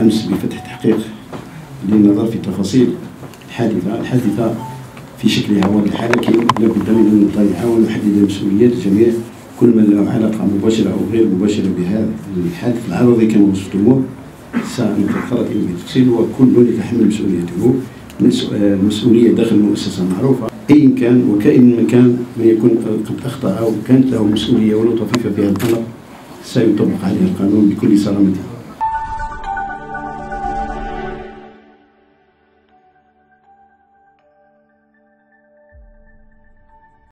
أمس بفتح تحقيق للنظر في تفاصيل الحادثة الحادثة في شكلها واضحة لكن لابد من أن نطلع ونحدد مسؤوليات الجميع كل من له علاقة مباشرة أو غير مباشرة بهذا الحادث العرضي كما وصفتموه سنتطرق إليه بالتفصيل وكل يتحمل مسؤوليته المسؤولية آه، داخل المؤسسة معروفة أي كان وكائن من كان من يكون قد أخطأ أو كانت له مسؤولية ولو طفيفة في هذا الأمر سيطبق عليه القانون بكل صرامة